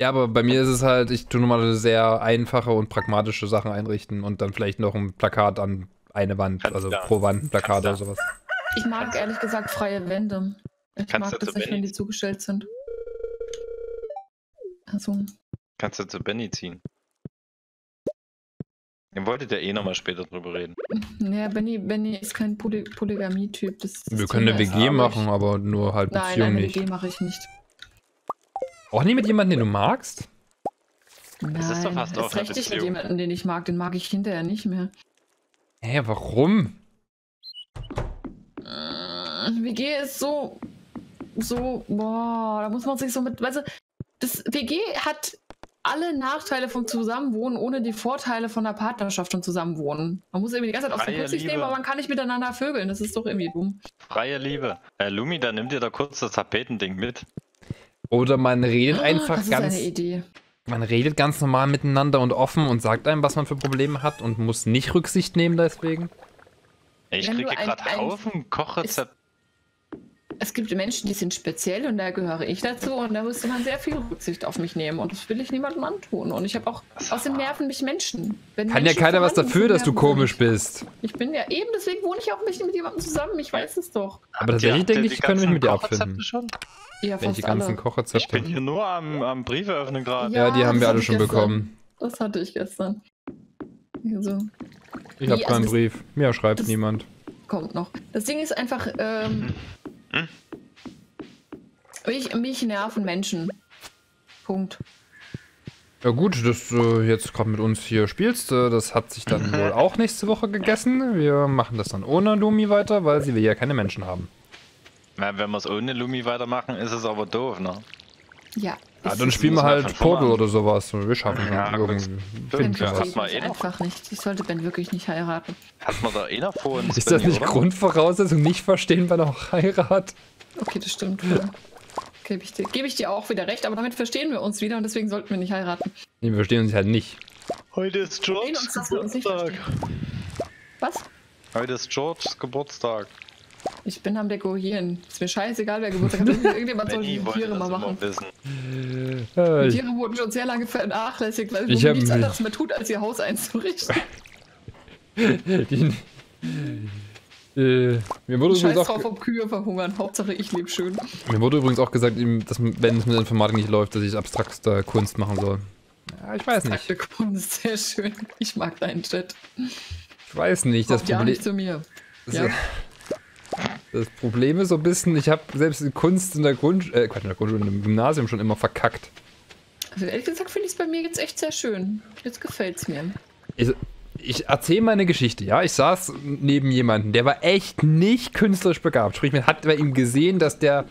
Ja, aber bei mir ist es halt, ich tue normalerweise sehr einfache und pragmatische Sachen einrichten und dann vielleicht noch ein Plakat an eine Wand, Kannst also da- pro Wand ein Plakat kannst oder da- sowas. Ich mag ehrlich gesagt freie Wände. Ich Kannst mag das nicht, wenn die zugestellt sind. Also, Kannst du zu Benny ziehen. Ihr wolltet ja eh nochmal später drüber reden. naja, Benny, Benny ist kein Poly Polygamie-Typ. Wir können eine WG machen, ich- aber nur halt Nein, Beziehung eine nicht. WG mache ich nicht. Auch nie mit jemandem, den du magst? Nein, Das ist doch fast auch erst eine recht nicht mit jemandem, den ich mag. Den mag ich hinterher nicht mehr. Hä, warum? Äh, WG ist so, so, boah, da muss man sich so mit, weißt du, das WG hat alle Nachteile vom Zusammenwohnen ohne die Vorteile von der Partnerschaft und Zusammenwohnen. Man muss irgendwie die ganze Zeit auf den Rücksicht nehmen, aber man kann nicht miteinander vögeln. Das ist doch irgendwie dumm. Freie Liebe. Äh, Lumi, dann nimm dir da kurz das Tapetending mit. Oder man redet Ah, einfach das ist ganz, eine Idee. man redet ganz normal miteinander und offen und sagt einem, was man für Probleme hat und muss nicht Rücksicht nehmen deswegen. Ey, Ich Wenn kriege gerade Haufen Kochrezepte. Es gibt Menschen, die sind speziell und da gehöre ich dazu und da müsste man sehr viel Rücksicht auf mich nehmen und das will ich niemandem antun. Und ich habe auch, außerdem nerven mich Menschen. Wenn Kann ja Menschen keiner was dafür, dass du komisch mich. bist. Ich bin ja eben, deswegen wohne ich auch nicht mit jemandem zusammen. Ich weiß es doch. Aber tatsächlich denke ich, können wir ganzen mit dir abfinden. schon? Ja, Welche ganzen alle. Ich Kochrezepte? bin hier nur am, am Briefe öffnen gerade. Ja, die Ja, haben das wir alle ich schon gestern. bekommen. Das hatte ich gestern. Also, Ich Nee, habe also keinen Brief. Mir schreibt niemand. kommt noch. Das Ding ist einfach, ähm, Hm? mich, mich nerven Menschen. Punkt. Ja gut, dass du jetzt gerade mit uns hier spielst, äh, das hat sich dann wohl auch nächste Woche gegessen. Wir machen das dann ohne Lumi weiter, weil sie will ja keine Menschen haben. Na, wenn wir es ohne Lumi weitermachen, ist es aber doof, ne? Ja. Ja, dann spielen wir halt Portal oder sowas. Wir schaffen Ja, ja, gut. irgendwie. Ben Finden Ja, mal mich eh einfach nicht. Ich sollte Ben wirklich nicht heiraten. Hat man da eh noch vor uns? Ist das nicht oder? Grundvoraussetzung, nicht verstehen bei einer Heirat? Okay, das stimmt. Ja. Gebe ich, dir- gebe ich dir auch wieder recht, aber damit verstehen wir uns wieder und deswegen sollten wir nicht heiraten. Nee, wir verstehen uns halt nicht. Heute ist Georges uns Geburtstag. Was? Heute ist Georges Geburtstag. Ich bin am Dekorieren. Ist mir scheißegal, wer Geburtstag hat. Irgendjemand soll die Tiere das mal machen. Äh, Die Tiere wurden schon sehr lange vernachlässigt, weil Ich man nichts anderes mehr tut, als ihr Haus einzurichten. die, äh, mir, wurde Scheiß übrigens drauf, auch, ob Kühe verhungern. Hauptsache, ich lebe schön. mir wurde übrigens auch gesagt, dass, wenn es mit der Informatik nicht läuft, dass ich abstrakter Kunst machen soll. Ja, ich weiß nicht. Akte Kunst, sehr schön. Ich mag deinen Chat. Ich weiß nicht. Das Kommt ja Problem, nicht zu mir. das, Ja. das Problem ist so ein bisschen, ich habe selbst in Kunst in der Grund, äh, Quatsch, in der Grundschule, im Gymnasium schon immer verkackt. Also ehrlich gesagt finde ich es bei mir jetzt echt sehr schön. Jetzt gefällt's mir. Ich, ich erzähle meine Geschichte, ja. Ich saß neben jemandem, der war echt nicht künstlerisch begabt. Sprich, man hat bei ihm gesehen, dass der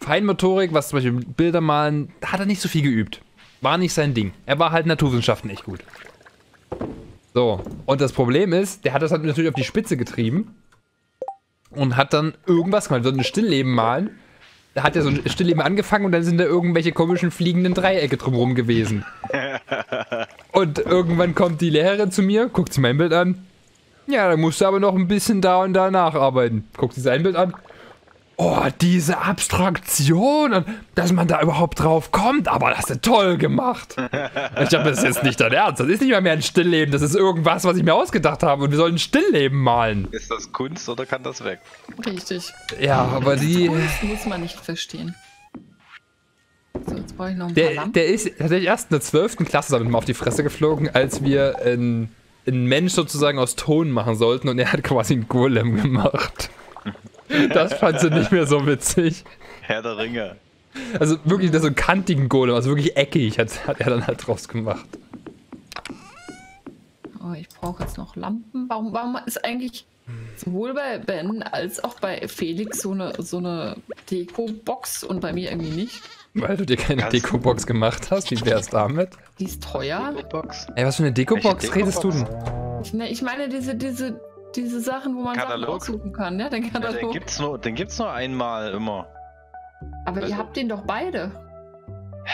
Feinmotorik, was zum Beispiel Bilder malen, hat er nicht so viel geübt. War nicht sein Ding. Er war halt Naturwissenschaften echt gut. So, und das Problem ist, der hat das halt natürlich auf die Spitze getrieben und hat dann irgendwas gemacht, so ein Stillleben malen. Da hat er so ein Stillleben angefangen und dann sind da irgendwelche komischen fliegenden Dreiecke drumherum gewesen. Und irgendwann kommt die Lehrerin zu mir, guckt sich mein Bild an. Ja, dann musst du aber noch ein bisschen da und da nacharbeiten. Guckt sie sein Bild an. Oh, diese Abstraktion und dass man da überhaupt drauf kommt, aber das hast du toll gemacht. Ich glaube, das ist jetzt nicht dein Ernst. Das ist nicht mal mehr ein Stillleben, das ist irgendwas, was ich mir ausgedacht habe und wir sollen ein Stillleben malen. Ist das Kunst oder kann das weg? Richtig. Ja, aber die. Kunst muss man nicht verstehen. So, jetzt brauche ich noch ein paar Der, Lampen. der ist tatsächlich erst in der 12. Klasse damit mal auf die Fresse geflogen, als wir einen, einen Mensch sozusagen aus Ton machen sollten und er hat quasi einen Golem gemacht. Das fand sie nicht mehr so witzig. Herr der Ringe. Also wirklich so einen kantigen Golem, also wirklich eckig hat, hat er dann halt draus gemacht. Oh, ich brauche jetzt noch Lampen. Warum, warum ist eigentlich sowohl bei Ben als auch bei Felix so eine, so eine Deko-Box und bei mir irgendwie nicht? Weil du dir keine Deko-Box gemacht hast, wie wär's damit? Die ist teuer. Box. Ey, was für eine Deko-Box redest du denn? Ich, ne, ich meine diese, diese, diese Sachen, wo man Sachen Katalog? aussuchen kann, ja, den Ja, den Katalog. gibt's nur, den gibt's nur einmal immer. Aber ihr also- habt den doch beide.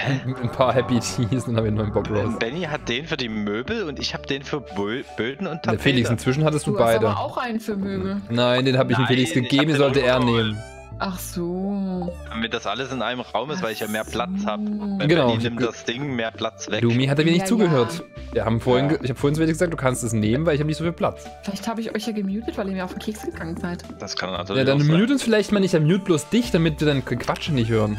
Ein paar Happy Tees, dann hab ich einen neuen Bock raus. Benny hat den für die Möbel und ich habe den für Bö- Böden und Tapete. Felix, inzwischen hattest du Du hast beide. aber auch einen für Möbel. Nein, den habe ich dem Nein, Felix gegeben, den sollte er nehmen. Ach so. Damit das alles in einem Raum ist, weil ich ja mehr Platz habe. so. Genau. Benny nimmt das Ding mehr Platz weg. Lumi hat mir nicht Ja, zugehört. Wir haben vorhin, Ja. Ich habe vorhin zu dir gesagt, du kannst es nehmen, weil ich habe nicht so viel Platz. Vielleicht habe ich euch ja gemutet, weil ihr mir auf den Keks gegangen seid. Das kann natürlich Ja, dann mute uns vielleicht mal nicht, dann mute bloß dich, damit wir dein Quatsch nicht hören.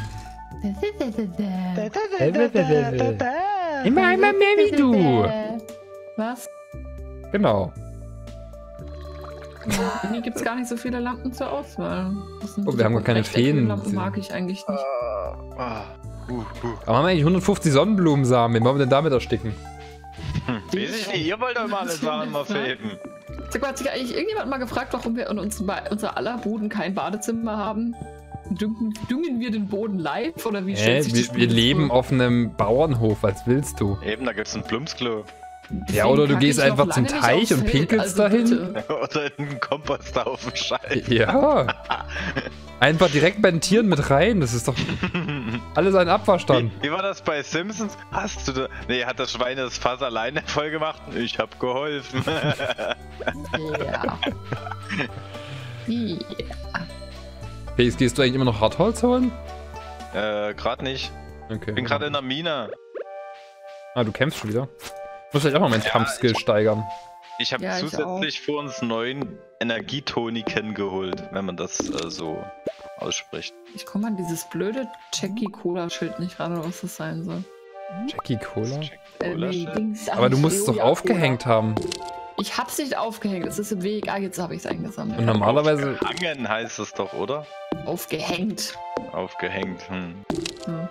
Immer einmal mehr wie du. Was? Genau. Hier gibt es gar nicht so viele Lampen zur Auswahl. Das Oh, wir haben gar keine Feen. Lampen mag ich eigentlich nicht. Ah, uh, uh. Aber haben wir eigentlich 150 Sonnenblumensamen? Wen wollen wir denn damit ersticken? Hm, weiß ich nicht, ihr wollt doch immer alle Sachen mal feben. Sag mal, hat sich eigentlich irgendjemand mal gefragt, warum wir in uns, bei unser aller Buden kein Badezimmer haben? Düngen, düngen wir den Boden live oder wie Hä? stellt sich das Wir, wir Spiel leben auf einem Bauernhof, was willst du? Eben, da gibt's ein Plumpsklo. Ja, oder du gehst ich einfach zum Teich und pinkelst also dahin. bitte. Oder in einen Komposthaufen Scheiße. Ja. Einfach direkt bei den Tieren mit rein. Das ist doch alles ein Abwaschstand. Wie, wie war das bei Simpsons? Hast du da. Nee, hat das Schwein das Fass alleine voll gemacht? Ich hab geholfen. Ja. Ja. Felix, gehst du eigentlich immer noch Hartholz holen? äh, gerade nicht. Okay. Bin gerade in der Mine. Ah, du kämpfst schon wieder. Ich muss vielleicht auch mal meinen Ja, Kampfskill steigern. Ich habe Ja, ich zusätzlich für uns neuen Energietoniken geholt, wenn man das äh, so ausspricht. Ich komme an dieses blöde Jackie-Cola-Schild nicht ran, oder was das sein soll. Jackie Cola? Äh, nee, Aber du musst es doch aufgehängt haben. Ich hab's nicht aufgehängt, es ist im Weg. Ah, jetzt habe ich es eingesammelt. Und normalerweise. Hangen heißt es doch, oder? Aufgehängt. Aufgehängt. Hm. Hm.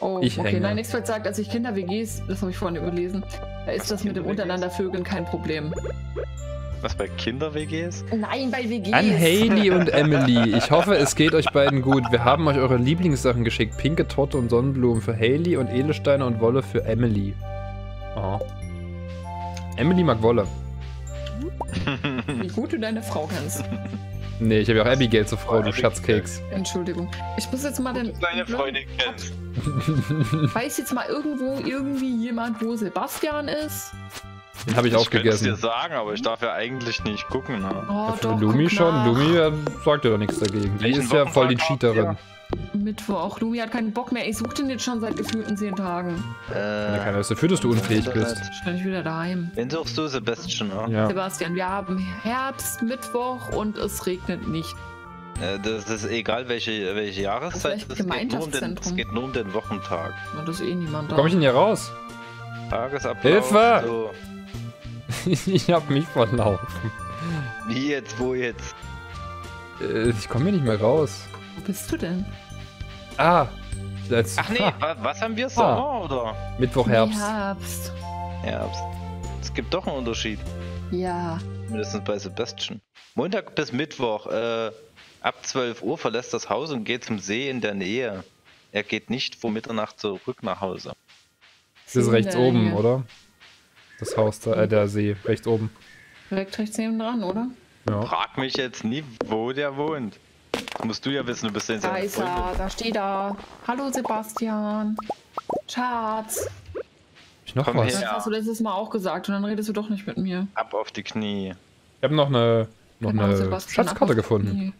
Oh, Ich okay. hänge. Nein, Expert sagt, als ich Kinder-WGs, das habe ich vorhin überlesen, da ist das mit dem Kinder-WGs? Untereinandervögeln kein Problem. Was bei Kinder-WGs? Nein, bei WGs. An Haley und Emily. Ich hoffe, es geht euch beiden gut. Wir haben euch eure Lieblingssachen geschickt. Pinke Torte und Sonnenblumen für Haley und Edelsteine und Wolle für Emily. Oh. Emily mag Wolle. Wie gut du deine Frau kennst. Nee, ich habe ja auch Abigail zur Frau, du. Schatzkeks. Entschuldigung. Ich muss jetzt mal den. Deine Freundin kennst. Weiß jetzt mal irgendwo irgendwie jemand, wo Sebastian ist? Den habe ich Ich auch könnte es dir gegessen. sagen, aber ich darf ja eigentlich nicht gucken. Ne? Oh, Ja, für doch, Lumi guck schon. nach. Lumi äh, sagt ja doch nichts dagegen. Die Welchen ist ja voll die Cheaterin. Mittwoch. Lumi hat keinen Bock mehr. Ich suche den jetzt schon seit gefühlten zehn Tagen. Ja, keiner ist dafür, dass du unfähig bist. Schnell wieder daheim. Wen suchst du, Sebastian? Ne? Ja. Sebastian, wir haben Herbst, Mittwoch und es regnet nicht. Äh, Das ist egal, welche, welche Jahreszeit. Es geht, nur um den, Gemeinschaftszentrum. es geht nur um den Wochentag. Na, das ist eh niemand da. Komm ich denn hier raus? Tagesablauf. Hilfe! So. ich habe mich verlaufen. Wie jetzt, wo jetzt? Äh, Ich komme hier nicht mehr raus. Wo bist du denn? Ah. Als, Ach nee, wa was haben wir? Sommer oder Mittwoch, Herbst. Herbst. Herbst? Es gibt doch einen Unterschied. Ja. Mindestens bei Sebastian. Montag bis Mittwoch, äh, ab 12 Uhr verlässt das Haus und geht zum See in der Nähe. Er geht nicht vor Mitternacht zurück nach Hause. Das ist rechts oben, hier. oder? Das Haus da, äh, der See, rechts oben. Direkt rechts neben dran, oder? Ja. Frag mich jetzt nie, wo der wohnt. Das musst du ja wissen, du bist ja Da seine ist er, da steht er. Hallo Sebastian. Schatz. Ich noch Komm was? Das her. hast du letztes Mal auch gesagt und dann redest du doch nicht mit mir. Ab auf die Knie. Ich habe noch eine, noch Genau, eine Sebastian, Schatzkarte gefunden. Nee.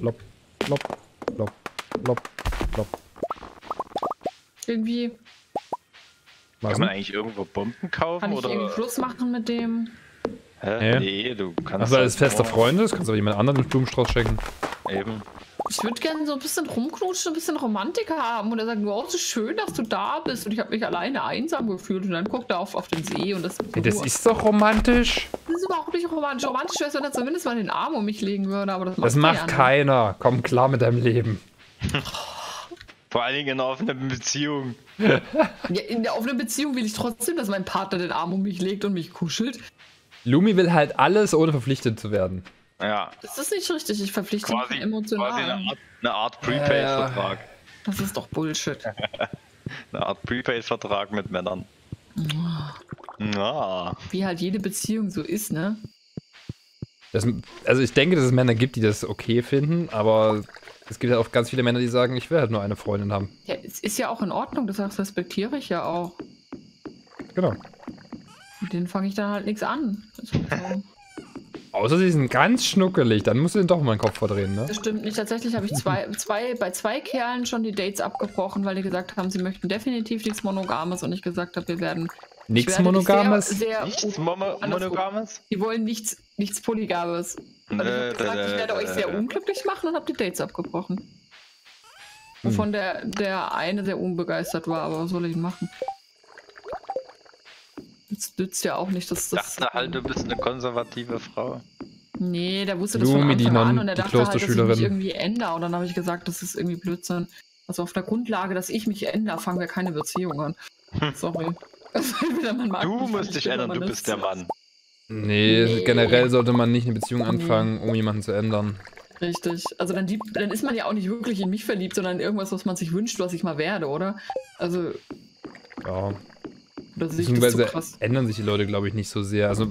Lopp, lopp, lopp, lopp, lopp. Irgendwie Was Kann man eigentlich irgendwo Bomben kaufen kann ich oder? irgendwie Schluss machen mit dem. Hä? Nee, du kannst. Achso, als halt fester nur- Freunde, das kannst du aber jemand anderen einen Blumenstrauß schenken. Eben. Ich würde gerne so ein bisschen rumknutschen, ein bisschen Romantik haben. Und er sagt, wow, so schön, dass du da bist. Und ich habe mich alleine einsam gefühlt. Und dann guckt er auf, auf den See und das, Das ist doch romantisch. das ist überhaupt nicht romantisch. Romantisch wäre es, wenn er zumindest mal den Arm um mich legen würde. Aber das macht, Das macht keiner. Komm klar mit deinem Leben. Vor allen Dingen in einer offenen Beziehung. Ja, in der offenen Beziehung will ich trotzdem, dass mein Partner den Arm um mich legt und mich kuschelt. Lumi will halt alles, ohne verpflichtet zu werden. Ja. Das ist nicht richtig. Ich verpflichte Quasi, mich emotional. quasi eine Art, eine Art Prepaid-Vertrag. Das ist doch Bullshit. Eine Art Prepaid-Vertrag mit Männern. Ja. Wie halt jede Beziehung so ist, ne? Das, also ich denke, dass es Männer gibt, die das okay finden, aber es gibt ja auch ganz viele Männer, die sagen, ich will halt nur eine Freundin haben. Ja, es ist ja auch in Ordnung. Das respektiere ich ja auch. Genau. Mit denen fange ich dann halt nichts an. Außer sie sind ganz schnuckelig, dann musst du den doch mal den Kopf verdrehen, ne? Das stimmt nicht. Tatsächlich habe ich zwei, zwei, bei zwei Kerlen schon die Dates abgebrochen, weil die gesagt haben, sie möchten definitiv nichts Monogames und ich gesagt habe, wir werden. ich Nichts Monogames? Sehr, sehr Nichts Mono. Monogames? Die wollen nichts, nichts Polygames. Und ich habe gesagt, ich werde euch sehr unglücklich machen und habe die Dates abgebrochen. Hm. Wovon der, der eine sehr unbegeistert war, aber was soll ich denn machen? Das nützt ja auch nicht, dass Ich das. dachte halt, du bist eine konservative Frau. Nee, der wusste das Lumi, von die Anfang an und er die dachte halt, dass ich mich irgendwie ändere. Und dann habe ich gesagt, das ist irgendwie Blödsinn. Also auf der Grundlage, dass ich mich ändere, fangen wir keine Beziehung an. Sorry. Man mag Du musst ich dich ändern, du bist ist- der Mann. Nee, Nee. generell sollte man nicht eine Beziehung Nee. anfangen, um jemanden zu ändern. Richtig. Also dann, lieb, dann ist man ja auch nicht wirklich in mich verliebt, sondern in irgendwas, was man sich wünscht, was ich mal werde, oder? Also, Ja. Oder sehe ich das zu Beziehungsweise krass? ändern sich die Leute, glaube ich, nicht so sehr. Also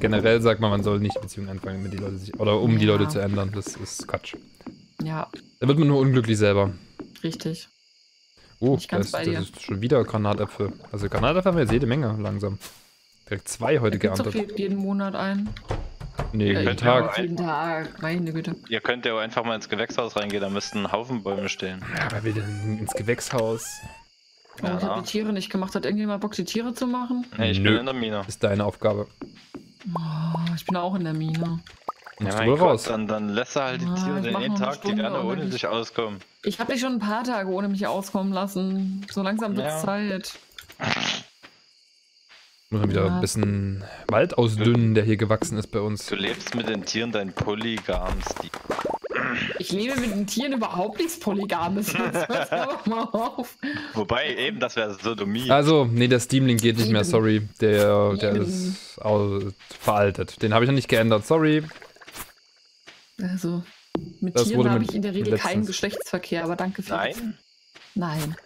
generell sagt man, man soll nicht eine Beziehung anfangen, mit die Leute sich, oder um die Ja. Leute zu ändern. Das ist Quatsch. Ja, Da wird man nur unglücklich selber. richtig. Oh, das, das ist schon wieder Granatäpfel. Also Granatäpfel haben wir jetzt jede Menge langsam. Direkt zwei heute Da gibt's doch geerntet. jeden Monat ein. Nee, Äh, jeden Tag. ja Jeden Tag, meine Güte. Ihr könnt ja auch einfach mal ins Gewächshaus reingehen, da müssten Haufen Bäume stehen. Ja, aber wir denn ins Gewächshaus. Oh, ich Ja. habe die Tiere nicht gemacht. Hat irgendjemand Bock, die Tiere zu machen? Nee, ich Nö. bin in der Mine. Ist deine Aufgabe. Oh, ich bin auch in der Mine. Musst mein du wohl Gott, raus. Dann, dann lässt er halt die Ah, Tiere ich den einen Tag, die Stunde, werden ohne sich auskommen. Ich habe dich schon ein paar Tage ohne mich auskommen lassen. So langsam wird Ja. Zeit. Muss man wieder Ja. ein bisschen Wald ausdünnen, der hier gewachsen ist bei uns. Du lebst mit den Tieren dein Polygam-Stil. Ich lebe mit den Tieren überhaupt nichts Polygames. Jetzt mal auf. Wobei, eben, das wäre Sodomie. Also, nee, der Steam-Link geht nicht mehr, sorry. Der, der ist veraltet. Den habe ich noch nicht geändert, sorry. Also, mit Das Tieren habe ich in der Regel letztens. keinen Geschlechtsverkehr, aber danke für Nein? Nein.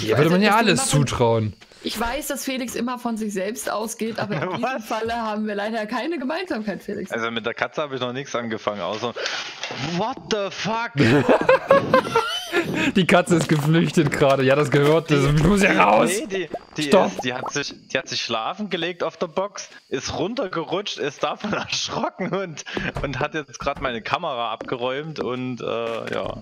Hier würde man ja alles zutrauen. Ich weiß, dass Felix immer von sich selbst ausgeht, aber in diesem? Falle haben wir leider keine Gemeinsamkeit, Felix. Also mit der Katze habe ich noch nichts angefangen, außer What the fuck? Die Katze ist geflüchtet gerade. Ja, das gehört. Das muss ja raus. Nee, die, die, Stopp. ist, die, hat sich, die hat sich schlafen gelegt auf der Box, ist runtergerutscht, ist davon erschrocken und, und hat jetzt gerade meine Kamera abgeräumt und äh, ja.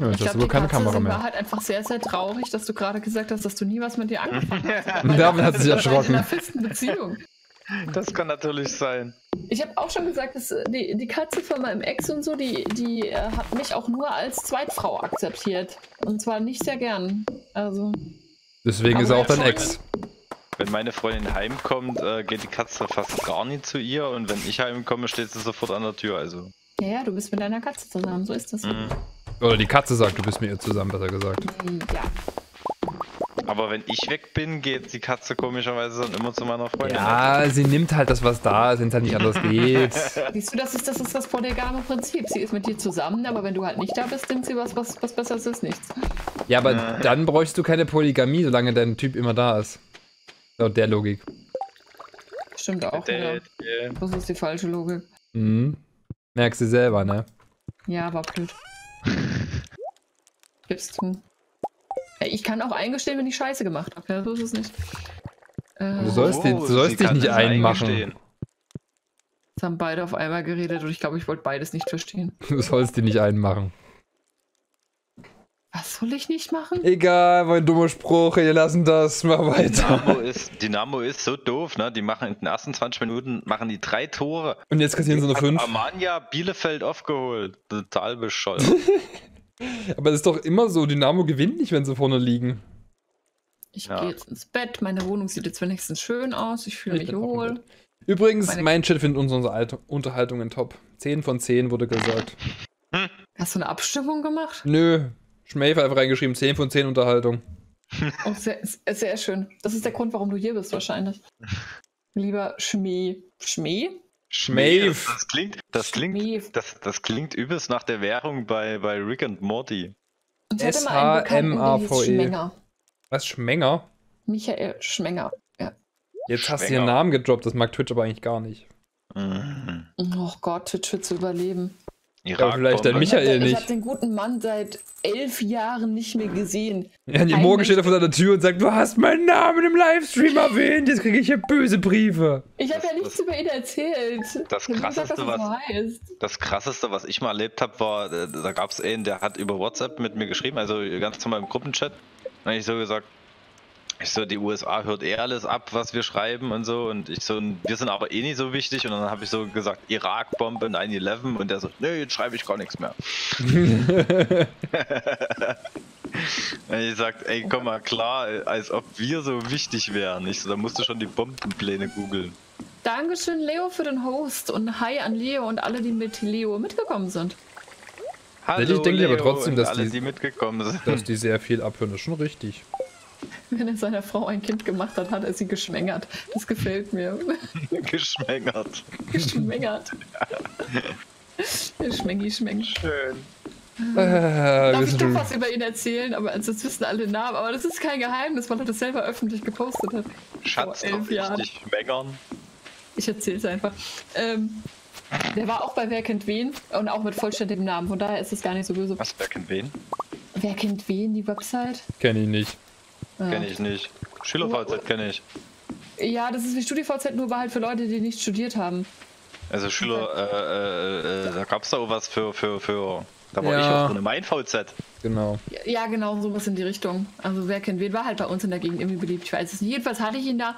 Ja, Ich wohl die keine Katze Kamera mehr. war halt einfach sehr, sehr traurig, dass du gerade gesagt hast, dass du nie was mit dir angefangen hast. Und damit hat sie sich Ihr seid In erschrocken. einer festen Beziehung. Das kann natürlich sein. Ich habe auch schon gesagt, dass äh, die, die Katze von meinem Ex und so, die, die äh, hat mich auch nur als Zweitfrau akzeptiert. Und zwar nicht sehr gern. Also, Deswegen ist er auch dein Ex. Wenn meine Freundin heimkommt, äh, geht die Katze fast gar nicht zu ihr und wenn ich heimkomme, steht sie sofort an der Tür. Also. ja, ja, du bist mit deiner Katze zusammen, so ist das. mhm. Oder die Katze sagt, du bist mit ihr zusammen, besser gesagt. Mm, Ja. Aber wenn ich weg bin, geht die Katze komischerweise dann immer zu meiner Freundin. Ja, sie nimmt halt das, was da ist, wenn es halt nicht anders geht. Siehst du, das ist das, ist das polygame Prinzip. Sie ist mit dir zusammen, aber wenn du halt nicht da bist, nimmt sie was, was, was Besseres ist nichts. Ja, aber dann bräuchst du keine Polygamie, solange dein Typ immer da ist. Laut der Logik. Stimmt auch äh, Das ist die falsche Logik. Mhm. Merkst du selber, ne? Ja, war blöd. Gibst du. Ich kann auch eingestehen, wenn ich Scheiße gemacht habe. Ja, so ist es nicht. Äh, Du sollst, Oh, den, du sollst sie dich nicht einmachen. Jetzt haben beide auf einmal geredet und ich glaube, ich wollte beides nicht verstehen. Du sollst dich nicht einmachen. Was soll ich nicht machen? Egal, mein dummer Spruch, wir lassen das, mach weiter. Dynamo ist, Dynamo ist so doof, ne? Die machen in den ersten 20 Minuten machen die drei Tore. Und jetzt kassieren sie nur fünf. Armania Bielefeld aufgeholt. Total bescheuert. Aber es ist doch immer so, Dynamo gewinnt nicht, wenn sie vorne liegen. Ich Ja. gehe jetzt ins Bett. Meine Wohnung sieht jetzt wenigstens schön aus. Ich fühle Ich mich wohl. Übrigens, Meine- mein Chat findet unsere Alt- Unterhaltungen top. 10 von 10 wurde gesagt. Hast du eine Abstimmung gemacht? Nö, Schmäf einfach reingeschrieben, 10 von 10 Unterhaltung. Oh, sehr, sehr schön. Das ist der Grund, warum du hier bist, wahrscheinlich. Lieber Schmäh. Schmäh? Schmäf. Das klingt, das klingt, das, das klingt übelst nach der Währung bei, bei Rick and Morty. S-H-M-A-V-E. Schmenger. Was, Schmenger? Michael Schmenger. Jetzt hast du ihren Namen gedroppt, das mag Twitch aber eigentlich gar nicht. Mhm. Oh Gott, Twitch wird zu überleben. Irak vielleicht der. Michael ich nicht. habe den guten Mann seit elf Jahren nicht mehr gesehen. Ja, die Morgen steht er vor seiner Tür und sagt, du hast meinen Namen im Livestream erwähnt, jetzt kriege ich hier böse Briefe. Ich habe ja nichts über ihn erzählt. Das Ich Krasseste, es was- heißt. Das krasseste, was ich mal erlebt habe, war, äh, da gab es einen, der hat über WhatsApp mit mir geschrieben, also ganz normal im Gruppenchat. Hab ich so gesagt, ich so, die USA hört eh alles ab, was wir schreiben und so. Und ich so, wir sind aber eh nicht so wichtig. Und dann habe ich so gesagt, Irak-Bombe 9-11. Und der so, nee, jetzt schreibe ich gar nichts mehr. Und ich sagt, ey, komm mal klar, als ob wir so wichtig wären. Ich so, da musst du schon die Bombenpläne googeln. Dankeschön, Leo, für den Host und hi an Leo und alle, die mit Leo mitgekommen sind. Hallo, denke aber Leo trotzdem, und dass alle, die- die mitgekommen sind. Dass die sehr viel abhören, das ist schon richtig. Wenn er seiner Frau ein Kind gemacht hat, hat er sie geschwängert. Das gefällt mir. geschmängert. geschwängert. Schmengi, schmengi. Schön. Äh, Darf wir ich doch was über ihn erzählen? Aber also, das wissen alle Namen. Aber das ist kein Geheimnis, weil er das selber öffentlich gepostet hat. Schatz, Vor elf Jahren. richtig schmängern. Ich erzähl's einfach. Ähm, der war auch bei Wer kennt wen und auch mit vollständigem Namen. Von daher ist es gar nicht so böse. Was, wer kennt wen? Wer kennt wen, die Website? Kenn ich nicht. Ja. Kenn ich nicht. SchülerVZ kenne ich. Ja, das ist wie StudiVZ, nur war halt für Leute, die nicht studiert haben. Also Schüler, äh, äh, äh, da gab's da auch was für, für, für, da war Ja. ich auch drin, mein VZ. Genau. Ja, genau, sowas in die Richtung. Also wer kennt wen, war halt bei uns in der Gegend irgendwie beliebt. Ich weiß es nicht. Jedenfalls hatte ich ihn da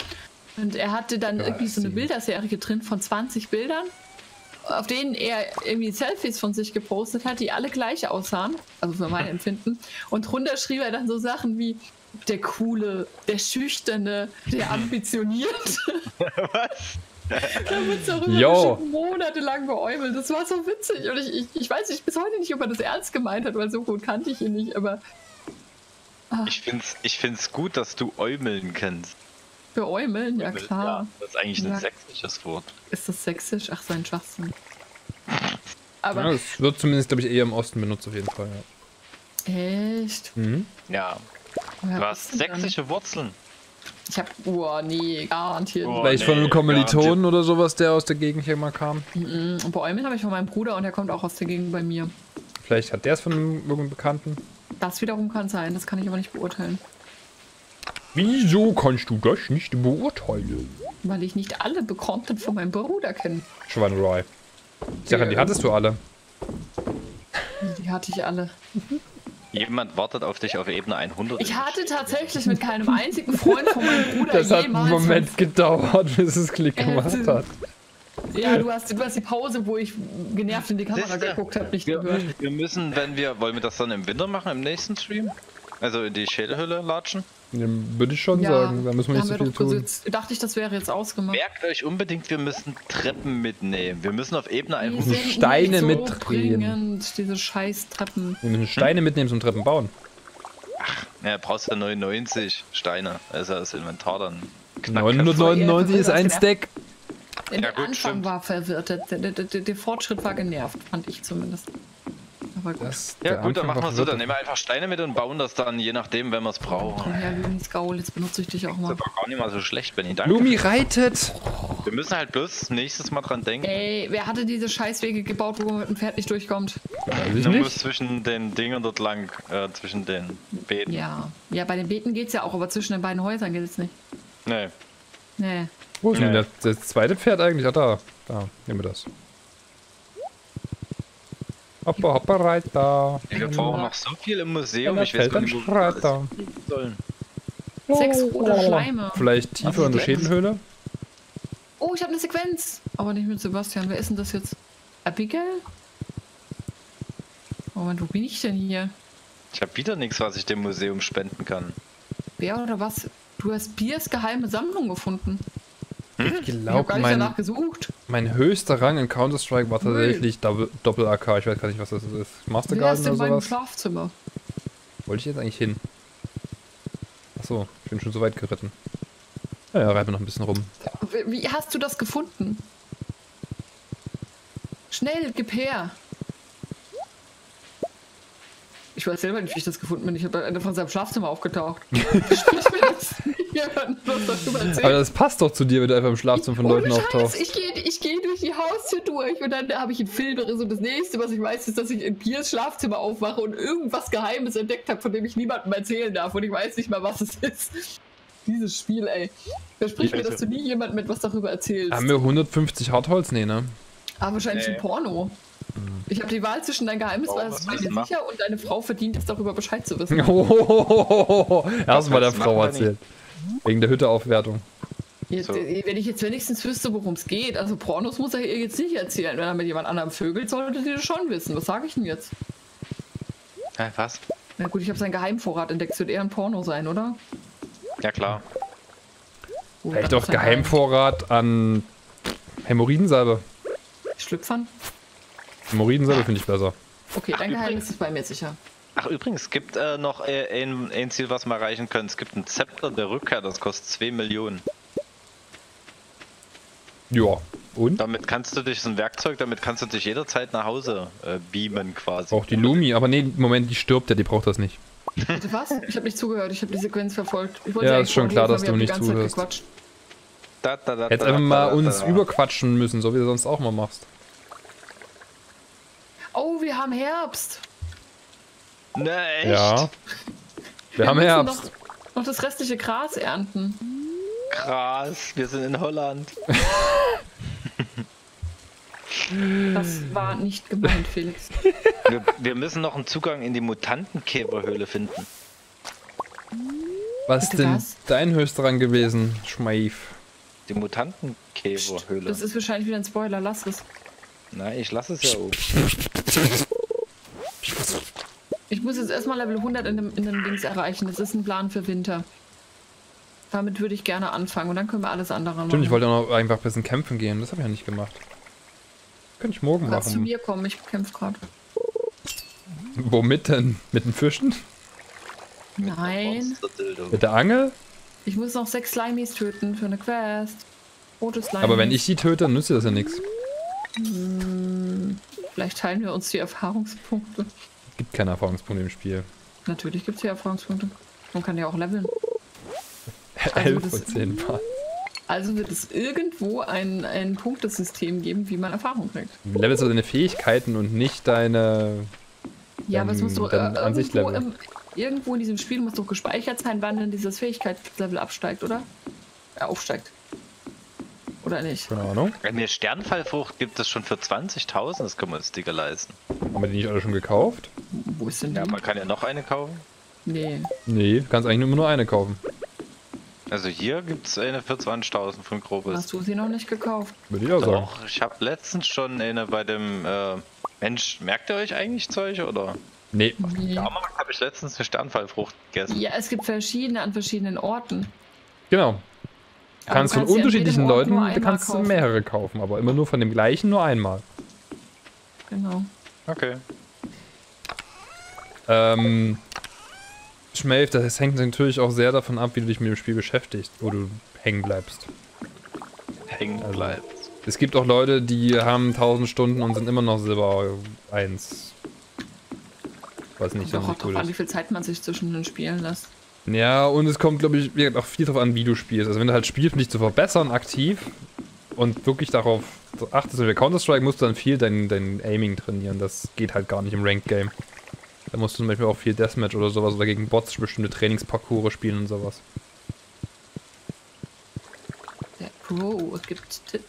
und er hatte dann Ja, irgendwie so eine. Bilderserie drin von 20 Bildern, auf denen er irgendwie Selfies von sich gepostet hat, die alle gleich aussahen, also für mein Empfinden. Und drunter schrieb er dann so Sachen wie der coole, der schüchterne, der ambitioniert. Was? Da wird darüber monatelang geäumelt. Das war so witzig. Und ich, ich, ich weiß nicht, bis heute nicht, ob er das ernst gemeint hat, weil so gut kannte ich ihn nicht. Aber Ich find's, ich find's gut, dass du Äumeln kennst. für Äumeln, ja klar. Ja, das ist eigentlich ein Ja. sächsisches Wort. Ist das sächsisch? Ach, sein Schwachsinn. Ja, Aber es wird zumindest, glaube ich, eher im Osten benutzt auf jeden Fall. Ja. echt? Mhm. Ja, Woher denn? sächsische Wurzeln. Ich hab, oh nee, garantiert. Oh. Vielleicht von einem nee, Kommilitonen oder sowas, der aus der Gegend hier mal kam. Mhm. Und bei Äumeln habe ich von meinem Bruder und der kommt auch aus der Gegend bei mir. Vielleicht hat der es von einem irgendeinem Bekannten. Das wiederum kann sein, das kann ich aber nicht beurteilen. Wieso kannst du das nicht beurteilen? Weil ich nicht alle Bekannten von meinem Bruder kenne. Sag, ja, die hattest du alle. Die hatte ich alle. Jemand wartet auf dich auf Ebene 100. Ich hatte tatsächlich mit keinem einzigen Freund von meinem Bruder Das hat jemals. einen Moment gedauert, bis es Klick Äh, gemacht zu- hat. Ja, du hast, du hast die Pause, wo ich genervt in die Kamera Siehste? geguckt habe, nicht wir, gehört. wir müssen, wenn wir, wollen wir das dann im Winter machen, im nächsten Stream? Also in die Schädelhülle latschen? Würde ich schon sagen, da müssen wir nicht so viel tun. gesitzt. Dachte ich, das wäre jetzt ausgemacht. Merkt euch unbedingt, wir müssen Treppen mitnehmen. Wir müssen auf Ebene Die 100. sind Steine nicht so mitdrehen. dringend, diese scheiß Treppen. Wir müssen Steine mitnehmen zum Treppen bauen. Ja, brauchst du 99 Steine. Also das Inventar dann. knack- 999 ist ein Stack. Der Ja, gut, Anfang stimmt. war verwirrt, der, der, der Fortschritt war genervt, fand ich zumindest. Aber gut. Das, Ja gut, dann machen wir so, dann nehmen wir einfach Steine mit und bauen das dann, je nachdem, wenn wir es brauchen. Komm her, Lunis Gaul, jetzt benutze ich dich auch Das mal. ist aber gar nicht mal so schlecht, Benny. Danke. Lumi reitet. Wir müssen halt bloß nächstes Mal dran denken. Ey, wer hatte diese Scheißwege gebaut, wo man mit dem Pferd nicht durchkommt? Ich Du musst nicht. zwischen den Dingen dort lang, äh, zwischen den Beeten. Ja. Ja, bei den Beeten geht's ja auch, aber zwischen den beiden Häusern geht es nicht. Nee. Nee. Wo ist denn das, das zweite Pferd eigentlich? Ah, da. Da, nehmen wir das. Hoppa, hoppa, Reiter. Wir brauchen noch so viel im Museum. Ich weiß gar nicht, wo er. finden sollen. Sechs rote Schleime. Vielleicht tiefer in der. Schädenhöhle? Oh, ich habe eine Sequenz. Aber nicht mit Sebastian. Wer ist denn das jetzt? Abigail? Moment, wo bin ich denn hier? Ich habe wieder nichts, was ich dem Museum spenden kann. Wer oder was? Du hast Biers geheime Sammlung gefunden. Ich Ich habe glaube, mein, mein höchster Rang in Counter-Strike war tatsächlich Doppel-AK. Ich weiß gar nicht, was das ist. Master Wer ist Garden in oder meinem sowas? Schlafzimmer? Wollte ich jetzt eigentlich hin? Achso, ich bin schon so weit geritten. Ja, ja, reiten wir noch ein bisschen rum. Wie- Wie hast du das gefunden? Schnell, gib her. Ich weiß selber nicht, wie ich das gefunden bin. Ich habe Ende von seinem Schlafzimmer aufgetaucht. Sprich mir das niemand was darüber Aber erzählen. das passt doch zu dir, wenn du einfach im Schlafzimmer von Leuten Scheiß, auftauchst. ich gehe ich geh durch die Haustür durch und dann habe ich einen Film drin. So das nächste, was ich weiß, ist, dass ich in Piers Schlafzimmer aufwache und irgendwas Geheimes entdeckt habe, von dem ich niemandem erzählen darf und ich weiß nicht mal, was es ist. Dieses Spiel, ey. Versprich mir, dass du nie jemandem etwas darüber erzählst. Haben wir 150 Hartholz? Nee, ne? Aber wahrscheinlich Nee. ein Porno. Ich habe die Wahl zwischen dein Geheimnis, weil was machen? sicher und deine Frau verdient es darüber Bescheid zu wissen. Oh, erstmal der Frau machen, erzählt. Wegen der Hütteaufwertung. Jetzt, So. äh, Wenn ich jetzt wenigstens wüsste, worum es geht, also Pornos muss er ihr jetzt nicht erzählen. Wenn er mit jemand anderem vögelt, sollte sie das schon wissen. Was sage ich denn jetzt? Hä, was? Na gut, ich habe seinen Geheimvorrat entdeckt. Es wird eher ein Porno sein, oder? Ja klar. Vielleicht ist er Geheimvorrat an Hämorrhoidensalbe. Schlüpfern? Hämorrhoidensalbe finde ich besser. Okay, Ach, dein übrigens- Geheimnis ist bei mir sicher. Ach übrigens, es gibt äh, noch äh, ein, ein Ziel, was wir erreichen können. Es gibt ein Zepter der Rückkehr, das kostet 2 Millionen. Ja. Und? Damit kannst du dich, so ein Werkzeug, damit kannst du dich jederzeit nach Hause äh, beamen quasi. Auch die Lumi, aber nee, Moment, die stirbt ja, die braucht das nicht. Bitte was? Ich habe nicht zugehört. Ich habe die Sequenz verfolgt. Ja, ist schon klar, dass du wir haben nicht die ganze Zeit zuhörst. gequatscht. Da, da, da, Jetzt da, einfach da, mal da, uns da. überquatschen müssen, so wie du sonst auch mal machst. Wir haben Herbst. Ne, echt? Ja. Wir haben müssen Herbst. Noch, noch das restliche Gras ernten. Krass, wir sind in Holland. Das war nicht gemeint, Felix. Wir, wir müssen noch einen Zugang in die Mutantenkäferhöhle finden. Was ist Bitte denn was? dein höchster Rang gewesen, Schmeif? Die Mutantenkäferhöhle. Das ist wahrscheinlich wieder ein Spoiler. Lass es. Nein, ich lasse es ja oben. Ich muss jetzt erstmal Level 100 in dem, in dem Dings erreichen. Das ist ein Plan für Winter. Damit würde ich gerne anfangen und dann können wir alles andere machen. Stimmt, ich wollte auch noch einfach ein bisschen kämpfen gehen. Das habe ich ja nicht gemacht. Könnte ich morgen Du kannst zu machen. mir kommen, ich kämpfe gerade. Womit denn? Mit den Fischen? Nein. Mit der Angel? Ich muss noch sechs Slimies töten für eine Quest. Rote Slimies. Aber wenn ich sie töte, dann nützt dir das ja nichts. Vielleicht teilen wir uns die Erfahrungspunkte. Gibt keine Erfahrungspunkte im Spiel. Natürlich gibt es hier Erfahrungspunkte. Man kann ja auch leveln. Also 11 das- von 10 Mal. Also wird es irgendwo ein, ein Punktesystem geben, wie man Erfahrung kriegt. Du levelst also deine Fähigkeiten und nicht deine. Ja, aber es muss doch dann äh, an sich irgendwo, im, irgendwo in diesem Spiel muss doch gespeichert sein, wann denn dieses Fähigkeitslevel absteigt, oder? Äh, aufsteigt. Oder nicht? Keine Ahnung. Eine Sternfallfrucht gibt es schon für 20.000, das können wir uns dicker leisten. Haben wir die nicht alle schon gekauft? Wo ist denn die? Ja, man kann ja noch eine kaufen. nee. Nee, du kannst eigentlich immer nur eine kaufen. Also hier gibt es eine für 20.000 von Grobes. Hast du sie noch nicht gekauft? Würde ich auch sagen. Doch, ich habe letztens schon eine bei dem äh, Mensch, merkt ihr euch eigentlich Zeug oder? Nee. Nee. Ja, habe ich letztens eine Sternfallfrucht gegessen. Ja, es gibt verschiedene an verschiedenen Orten. Genau. Du kannst du von unterschiedlichen Leuten, du kannst kaufen. mehrere kaufen, aber immer nur von dem gleichen nur einmal. Genau. Okay. Ähm, Schmelf, das hängt natürlich auch sehr davon ab, wie du dich mit dem Spiel beschäftigst, wo du hängen bleibst. Hängen Also- bleibt. Es gibt auch Leute, die haben 1000 Stunden und sind immer noch Silber 1. Was nicht so auch cool drauf an, wie ist. viel Zeit man sich zwischen den Spielen lässt. Ja, und es kommt, glaube ich, auch viel darauf an, wie du spielst. Also wenn du halt spielst, um dich zu verbessern, aktiv und wirklich darauf achtest, bei Counter-Strike musst du dann viel dein, dein Aiming trainieren. Das geht halt gar nicht im Ranked-Game. Da musst du zum Beispiel auch viel Deathmatch oder sowas oder gegen Bots bestimmte Trainingsparcours spielen und sowas. Der Pro, gibt Tits.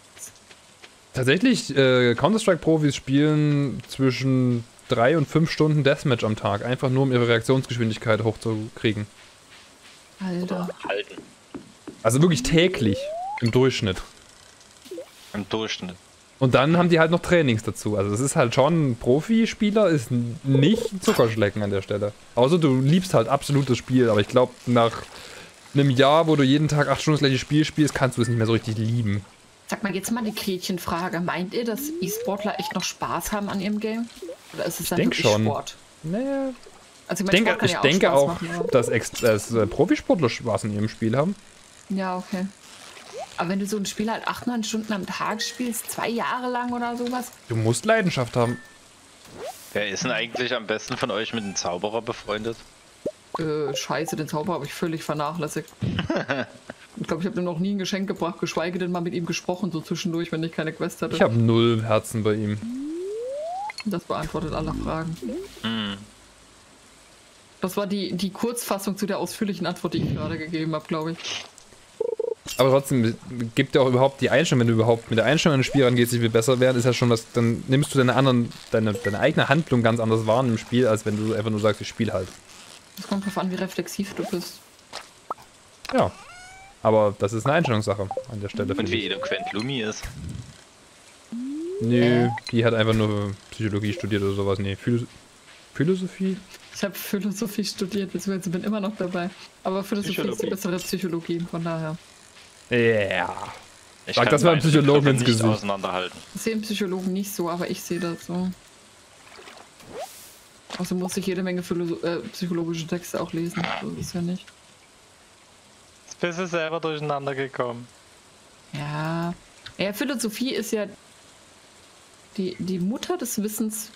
Tatsächlich, äh, Counter-Strike-Profis spielen zwischen drei und fünf Stunden Deathmatch am Tag, einfach nur um ihre Reaktionsgeschwindigkeit hochzukriegen. Alter. Halten. Also wirklich täglich im Durchschnitt. Im Durchschnitt. Und dann haben die halt noch Trainings dazu. Also das ist halt schon, ein Profispieler ist nicht Zuckerschlecken an der Stelle. Außer du liebst halt absolut das Spiel, aber ich glaube, nach einem Jahr, wo du jeden Tag acht Stunden das gleiche Spiel spielst, kannst du es nicht mehr so richtig lieben. Sag mal, jetzt mal eine Gretchenfrage. Meint ihr, dass E-Sportler echt noch Spaß haben an ihrem Game? Oder ist es dann denk wirklich schon. Sport? Naja, Also ich mein, denke, ich ja denke auch, machen, dass, Ex dass äh, Profisportler Spaß in ihrem Spiel haben. Ja, okay. Aber wenn du so ein Spiel halt 8, 9 Stunden am Tag spielst, zwei Jahre lang oder sowas, Du musst Leidenschaft haben. Wer ist denn eigentlich am besten von euch mit dem Zauberer befreundet? äh, scheiße, den Zauber habe ich völlig vernachlässigt. Ich glaube, ich habe ihm noch nie ein Geschenk gebracht, geschweige denn mal mit ihm gesprochen, so zwischendurch, wenn ich keine Quest hatte. Ich habe null Herzen bei ihm. Das beantwortet alle Fragen. Hm. Das war die, die Kurzfassung zu der ausführlichen Antwort, die ich gerade gegeben habe, glaube ich. Aber trotzdem gibt ja auch überhaupt die Einstellung, wenn du überhaupt mit der Einstellung an ein Spiel rangehst, die viel besser werden, ist ja schon was, dann nimmst du deine anderen, deine, deine eigene Handlung ganz anders wahr im Spiel, als wenn du einfach nur sagst, ich spiele halt. Es kommt darauf an, wie reflexiv du bist. Ja. Aber das ist eine Einstellungssache an der Stelle. Und wie eloquent Lumi ist. Nö, die hat einfach nur Psychologie studiert oder sowas. Nee, Philo Philosophie? Ich habe Philosophie studiert, beziehungsweise bin immer noch dabei. Aber Philosophie ist die bessere Psychologie, von daher. Ja. Ich Sag das mal einem Psychologen ins Gesicht. auseinanderhalten. Das sehen Psychologen nicht so, aber ich sehe das so. Also muss ich jede Menge Philo äh, psychologische Texte auch lesen. So ist ja nicht. Jetzt bist du selber durcheinander gekommen. Ja. Ja, Philosophie ist ja die, die Mutter des Wissens,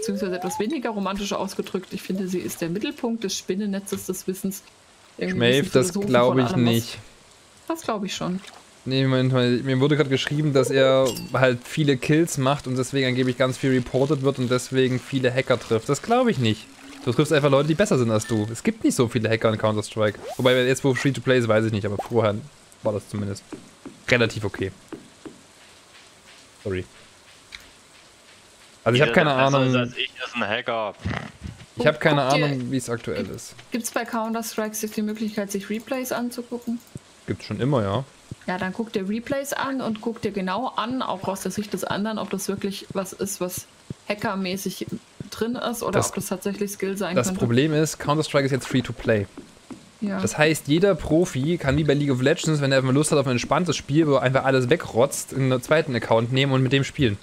beziehungsweise etwas weniger romantisch ausgedrückt. Ich finde, sie ist der Mittelpunkt des Spinnennetzes des Wissens. Wissen das glaube ich was. nicht. Das glaube ich schon. Nee, Moment mal, mir wurde gerade geschrieben, dass er halt viele Kills macht und deswegen angeblich ganz viel reported wird und deswegen viele Hacker trifft. Das glaube ich nicht. Du triffst einfach Leute, die besser sind als du. Es gibt nicht so viele Hacker in Counter-Strike. Wobei jetzt, wo Free-to-Play ist, weiß ich nicht, aber vorher war das zumindest relativ okay. Sorry. Also ich habe keine Ahnung, Als ich ist ein Hacker. ich habe keine Guck Ahnung, wie es aktuell ist. Gibt es bei Counter-Strike sich die Möglichkeit, sich Replays anzugucken? Gibt's schon immer, ja. Ja, dann guck dir Replays an und guck dir genau an, auch aus der Sicht des anderen, ob das wirklich was ist, was hackermäßig drin ist oder Das- ob das tatsächlich Skill sein Das könnte. Problem ist, Counter-Strike ist jetzt Free-to-Play. ja. Das heißt, jeder Profi kann wie bei League of Legends, wenn er einfach Lust hat auf ein entspanntes Spiel, wo er einfach alles wegrotzt, einen zweiten Account nehmen und mit dem spielen.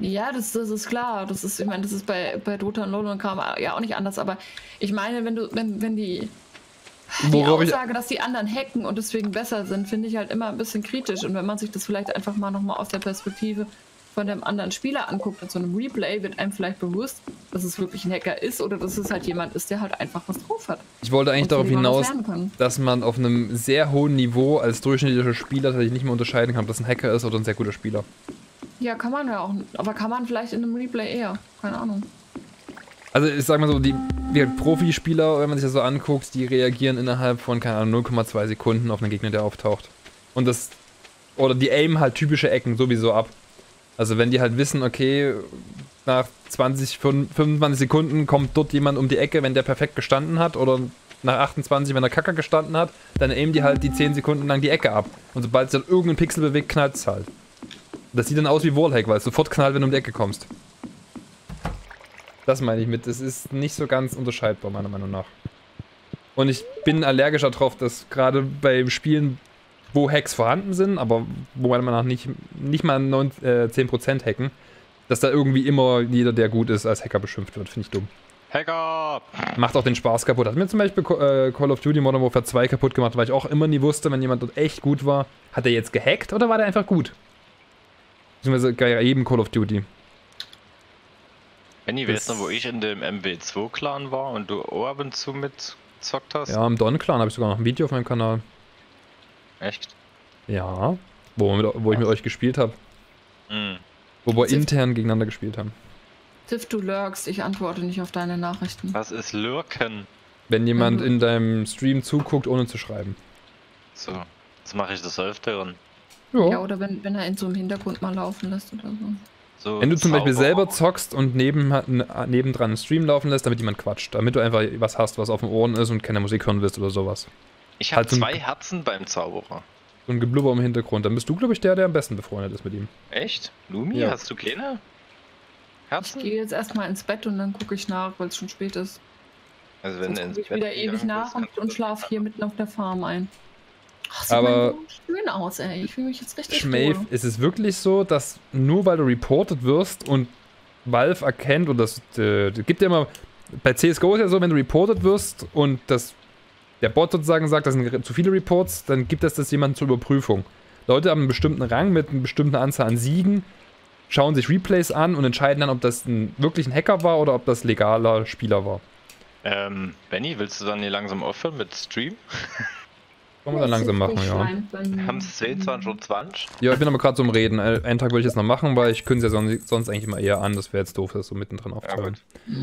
Ja, das, das ist klar. Das ist, ich meine, das ist bei, bei Dota und LoL und Kram ja auch nicht anders, aber ich meine, wenn du, wenn, wenn die, die Worauf ich, Aussage, dass die anderen hacken und deswegen besser sind, finde ich halt immer ein bisschen kritisch. Und wenn man sich das vielleicht einfach mal nochmal aus der Perspektive von dem anderen Spieler anguckt, mit so einem Replay, wird einem vielleicht bewusst, dass es wirklich ein Hacker ist oder dass es halt jemand ist, der halt einfach was drauf hat. ich wollte eigentlich darauf hinaus, dass man auf einem sehr hohen Niveau als durchschnittlicher Spieler tatsächlich nicht mehr unterscheiden kann, ob das ein Hacker ist oder ein sehr guter Spieler. Ja, kann man ja auch. Aber kann man vielleicht in einem Replay eher. Keine Ahnung. Also ich sag mal so, die halt Profispieler, wenn man sich das so anguckt, die reagieren innerhalb von, keine Ahnung, 0,2 Sekunden auf einen Gegner, der auftaucht. Und das, oder die aimen halt typische Ecken sowieso ab. Also wenn die halt wissen, okay, nach 20, 25 Sekunden kommt dort jemand um die Ecke, wenn der perfekt gestanden hat, oder nach 28, wenn er Kacker gestanden hat, dann aimen die halt die 10 Sekunden lang die Ecke ab. Und sobald sich dann irgendein Pixel bewegt, knallt es halt. Das sieht dann aus wie Wallhack, weil es sofort knallt, wenn du um die Ecke kommst. Das meine ich mit, es ist nicht so ganz unterscheidbar, meiner Meinung nach. Und ich bin allergisch darauf, dass gerade bei Spielen, wo Hacks vorhanden sind, aber wo meiner Meinung nach nicht, nicht mal 9, äh, 10% hacken, dass da irgendwie immer jeder, der gut ist, als Hacker beschimpft wird. Finde ich dumm. Hacker! Macht auch den Spaß kaputt. Hat mir zum Beispiel äh, Call of Duty Modern Warfare 2 kaputt gemacht, weil ich auch immer nie wusste, wenn jemand dort echt gut war, hat er jetzt gehackt oder war der einfach gut? Beziehungsweise bei jedem Call of Duty. Benny, Das- weißt du, wo ich in dem MW2-Clan war und du auch ab und zu mitzockt hast? Ja, im Don-Clan habe ich sogar noch ein Video auf meinem Kanal. Echt? Ja, wo, mit, wo ich mit euch gespielt habe. Hm. Wo wir Sie- intern gegeneinander gespielt haben. Tiff, du lurkst. Ich antworte nicht auf deine Nachrichten. Was ist Lurken? Wenn jemand Mhm. in deinem Stream zuguckt, ohne zu schreiben. So, das mache ich des Öfteren. Ja, oder wenn, wenn er in so einem Hintergrund mal laufen lässt oder so. So Wenn du zum Beispiel selber zockst und neben, nebendran einen Stream laufen lässt, damit jemand quatscht. Damit du einfach was hast, was auf den Ohren ist und keine Musik hören willst oder sowas. Ich habe halt so ein- zwei Herzen beim Zauberer. So ein Geblubber im Hintergrund. Dann bist du, glaube ich, der, der am besten befreundet ist mit ihm. Echt? Lumi, Ja. hast du keine Ich Herzen? gehe jetzt erstmal ins Bett und dann gucke ich nach, weil es schon spät ist. Also wenn Sonst du ins ich Bett wieder ewig nach und, und schlafe hier mitten auf der Farm ein. Ach, sieht Aber- schön aus, ey. Ich fühle mich jetzt richtig Schmäf, wohl. ist es wirklich so, dass nur weil du reported wirst und Valve erkennt und das äh, gibt ja immer bei CSGO ist ja so, wenn du reported wirst und das der Bot sozusagen sagt, das sind zu viele Reports, dann gibt es das jemandem zur Überprüfung. Leute haben einen bestimmten Rang mit einer bestimmten Anzahl an Siegen, schauen sich Replays an und entscheiden dann, ob das ein, wirklich ein Hacker war oder ob das legaler Spieler war. Ähm, Benny, willst du dann hier langsam aufhören mit Stream? Wollen wir dann langsam machen, ja. Wir haben es 22 oder 20. Ja, ich bin aber gerade so im Reden. Äh, Einen Tag würde ich jetzt noch machen, weil ich kündige ja sonst, sonst eigentlich immer eher an. Das wäre jetzt doof, das so mittendrin Ja, aufzuhören. gut.